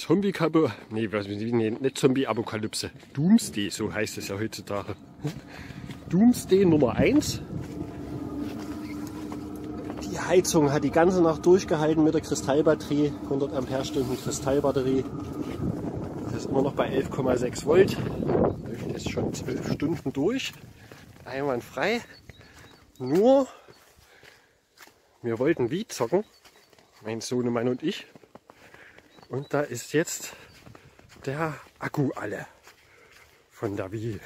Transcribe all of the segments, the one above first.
Zombie nee, was, nee, nicht Zombie Apokalypse. Doomsday, so heißt es ja heutzutage. Doomsday Nummer 1. Die Heizung hat die ganze Nacht durchgehalten mit der Kristallbatterie, 100 Ampere-Stunden Kristallbatterie. Das ist immer noch bei 11,6 Volt. Läuft jetzt schon 12 Stunden durch. Einwandfrei. Nur, wir wollten wie zocken, mein Sohnemann und ich. Und da ist jetzt der Akku alle von der Wii.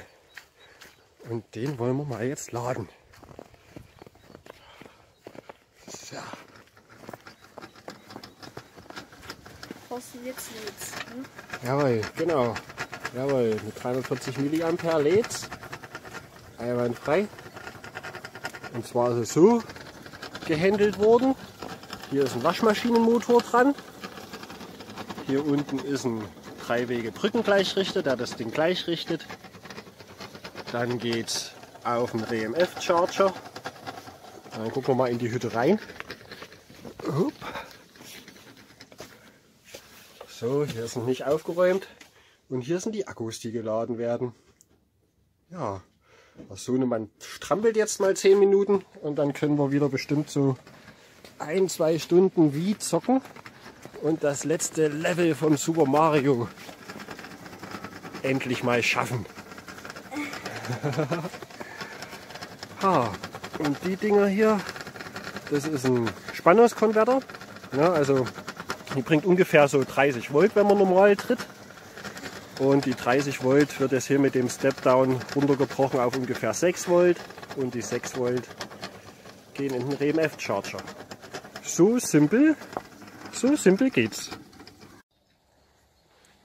Und den wollen wir mal jetzt laden. So. Brauchst du jetzt nichts. Ne? Jawohl, genau. Jawohl, mit 340 Milliampere lädt's. Einwandfrei. Und zwar ist es so gehandelt worden. Hier ist ein Waschmaschinenmotor dran. Hier unten ist ein Dreiwege Brückengleichrichter, der das Ding gleich richtet. Dann geht's auf den RMF Charger. Dann gucken wir mal in die Hütte rein. Hup. So, hier noch nicht aufgeräumt. Und hier sind die Akkus, die geladen werden. Ja, der Sohnemann strampelt jetzt mal 10 Minuten und dann können wir wieder bestimmt so ein, zwei Stunden wie zocken und das letzte Level von Super Mario endlich mal schaffen. ha, und die Dinger hier, das ist ein Spannungskonverter. Ja, also die bringt ungefähr so 30 Volt, wenn man normal tritt. Und die 30 Volt wird jetzt hier mit dem Step-Down runtergebrochen auf ungefähr 6 Volt. Und die 6 Volt gehen in den RMF-Charger. So simpel, so simpel geht's.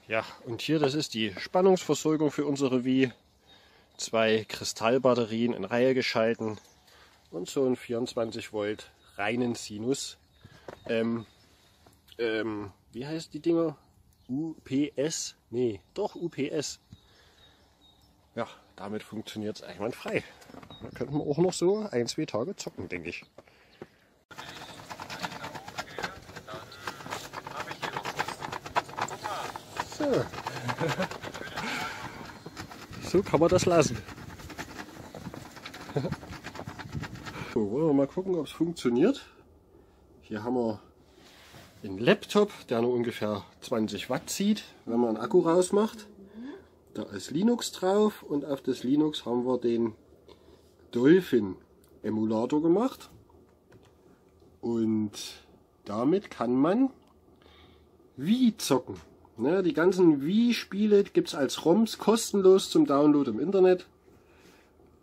Ja, und hier, das ist die Spannungsversorgung für unsere Wii. Zwei Kristallbatterien in Reihe geschalten und so ein 24 Volt reinen Sinus. Ähm, ähm, wie heißt die Dinger? UPS? Nee, doch UPS. Ja, damit funktioniert es einwandfrei. Da könnten wir auch noch so ein, zwei Tage zocken, denke ich. So. so kann man das lassen. So, wollen wir mal gucken, ob es funktioniert. Hier haben wir einen Laptop, der nur ungefähr 20 Watt zieht, wenn man einen Akku rausmacht. Da ist Linux drauf und auf das Linux haben wir den Dolphin Emulator gemacht. Und damit kann man Wii zocken. Ne, die ganzen Wii-Spiele gibt es als ROMs kostenlos zum Download im Internet.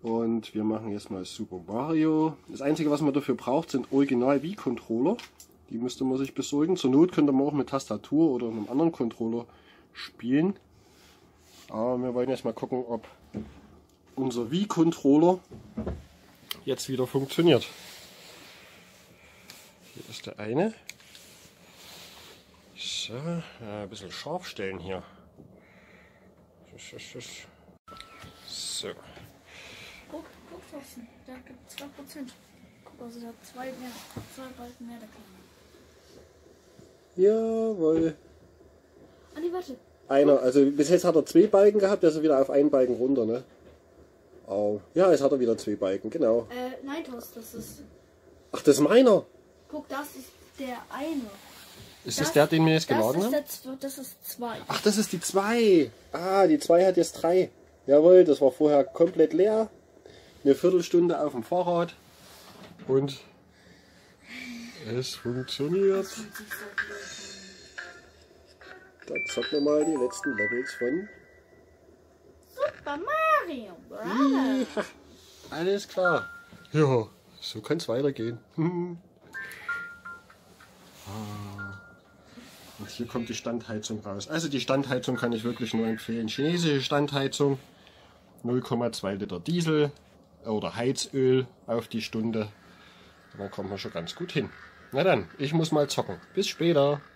Und wir machen jetzt mal Super Mario. Das einzige was man dafür braucht sind Original Wii-Controller. Die müsste man sich besorgen. Zur Not könnte man auch mit Tastatur oder einem anderen Controller spielen. Aber wir wollen jetzt mal gucken, ob unser Wii-Controller jetzt wieder funktioniert. Hier ist der eine. So, ja, ein bisschen scharf stellen hier. So. Guck, guck, Thorsten. Der gibt 2%. Guck, also der hat zwei mehr. Zwei Balken mehr, der Kleine. Jawohl. Andi, warte. Einer, also bis jetzt hat er zwei Balken gehabt, der ist wieder auf einen Balken runter, ne? Oh. Ja, jetzt hat er wieder zwei Balken, genau. Äh, nein, Thorsten, das ist. Ach, das ist meiner. Guck, das ist der eine. Ist das, der, den wir jetzt das geladen haben? das ist zwei. Ach, das ist die 2. Ah, die 2 hat jetzt 3. Jawohl, das war vorher komplett leer. Eine Viertelstunde auf dem Fahrrad. Und es funktioniert. Dann zocken wir mal die letzten Levels von. Super Mario Bros. Ja, alles klar. Ja, so kann es weitergehen. Ah. Und hier kommt die Standheizung raus. Also die Standheizung kann ich wirklich nur empfehlen. Chinesische Standheizung, 0,2 Liter Diesel oder Heizöl auf die Stunde. Und dann kommt man schon ganz gut hin. Na dann, ich muss mal zocken. Bis später.